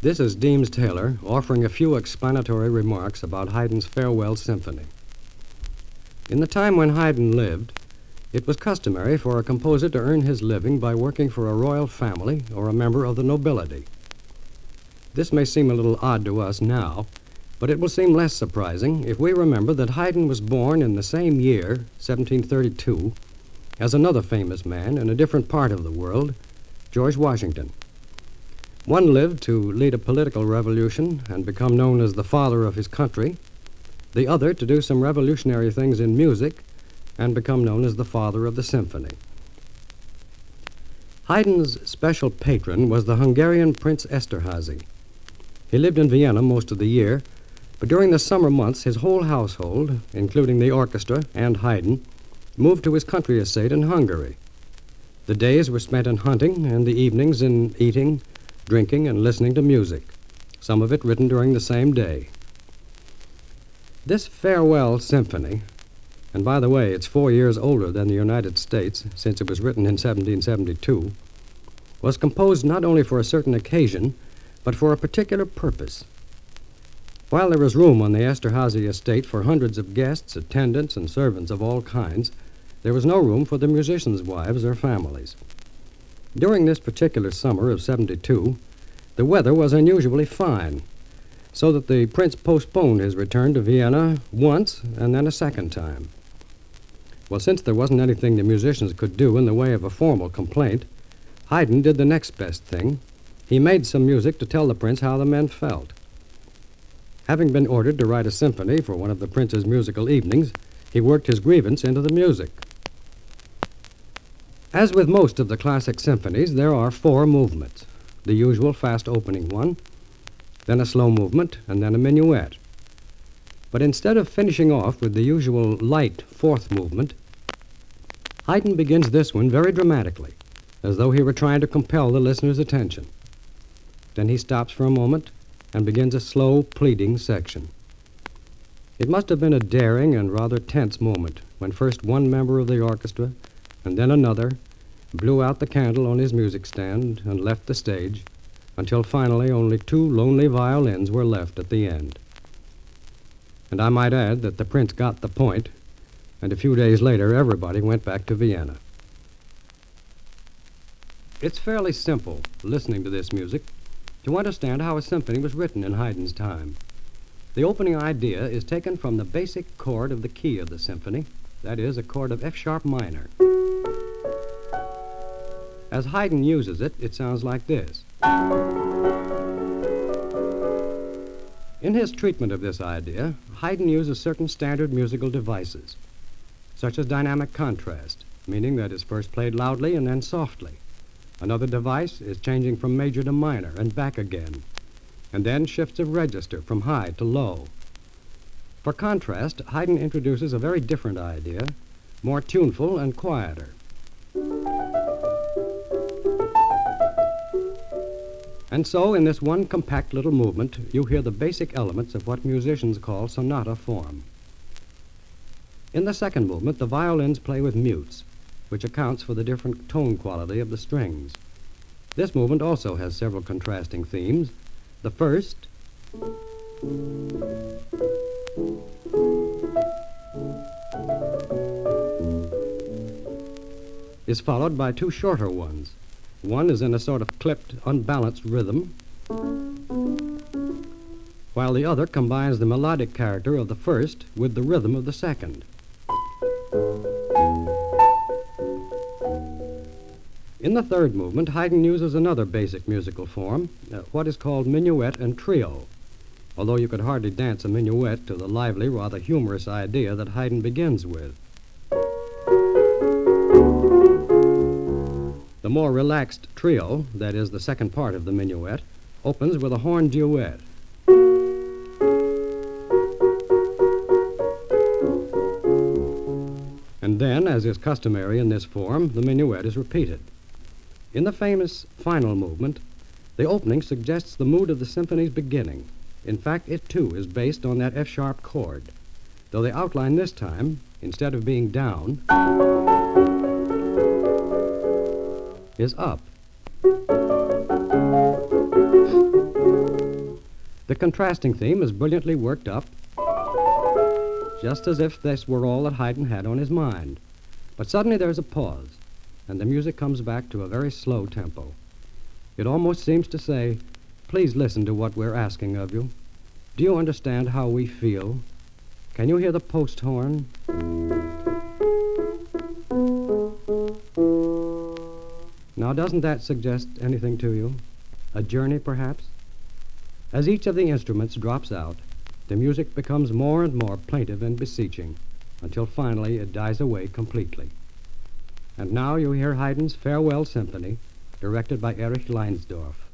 This is Deems Taylor offering a few explanatory remarks about Haydn's Farewell Symphony. In the time when Haydn lived, it was customary for a composer to earn his living by working for a royal family or a member of the nobility. This may seem a little odd to us now, but it will seem less surprising if we remember that Haydn was born in the same year, 1732, as another famous man in a different part of the world, George Washington. One lived to lead a political revolution and become known as the father of his country, the other to do some revolutionary things in music and become known as the father of the symphony. Haydn's special patron was the Hungarian Prince Esterhazy. He lived in Vienna most of the year, but during the summer months his whole household, including the orchestra and Haydn, moved to his country estate in Hungary. The days were spent in hunting and the evenings in eating, drinking, and listening to music, some of it written during the same day. This farewell symphony, and by the way, it's four years older than the United States since it was written in 1772, was composed not only for a certain occasion, but for a particular purpose. While there was room on the Esterhazy estate for hundreds of guests, attendants, and servants of all kinds, there was no room for the musicians' wives or families. During this particular summer of 72, the weather was unusually fine, so that the prince postponed his return to Vienna once and then a second time. Well, since there wasn't anything the musicians could do in the way of a formal complaint, Haydn did the next best thing. He made some music to tell the prince how the men felt. Having been ordered to write a symphony for one of the prince's musical evenings, he worked his grievance into the music. As with most of the classic symphonies, there are four movements the usual fast opening one, then a slow movement, and then a minuet. But instead of finishing off with the usual light fourth movement, Haydn begins this one very dramatically, as though he were trying to compel the listener's attention. Then he stops for a moment and begins a slow, pleading section. It must have been a daring and rather tense moment when first one member of the orchestra and then another blew out the candle on his music stand and left the stage until finally only two lonely violins were left at the end. And I might add that the prince got the point, and a few days later everybody went back to Vienna. It's fairly simple, listening to this music, to understand how a symphony was written in Haydn's time. The opening idea is taken from the basic chord of the key of the symphony, that is, a chord of F sharp minor. As Haydn uses it, it sounds like this. In his treatment of this idea, Haydn uses certain standard musical devices, such as dynamic contrast, meaning that it's first played loudly and then softly. Another device is changing from major to minor and back again, and then shifts of register from high to low. For contrast, Haydn introduces a very different idea, more tuneful and quieter. And so, in this one compact little movement, you hear the basic elements of what musicians call sonata form. In the second movement, the violins play with mutes, which accounts for the different tone quality of the strings. This movement also has several contrasting themes. The first is followed by two shorter ones. One is in a sort of clipped, unbalanced rhythm, while the other combines the melodic character of the first with the rhythm of the second. In the third movement, Haydn uses another basic musical form, uh, what is called minuet and trio, although you could hardly dance a minuet to the lively, rather humorous idea that Haydn begins with. The more relaxed trio, that is, the second part of the minuet, opens with a horn duet. And then, as is customary in this form, the minuet is repeated. In the famous final movement, the opening suggests the mood of the symphony's beginning. In fact, it too is based on that F sharp chord, though the outline this time, instead of being down, is up. The contrasting theme is brilliantly worked up, just as if this were all that Haydn had on his mind. But suddenly there's a pause, and the music comes back to a very slow tempo. It almost seems to say, Please listen to what we're asking of you. Do you understand how we feel? Can you hear the post horn? Now, doesn't that suggest anything to you? A journey, perhaps? As each of the instruments drops out, the music becomes more and more plaintive and beseeching until finally it dies away completely. And now you hear Haydn's Farewell Symphony, directed by Erich Leinsdorf.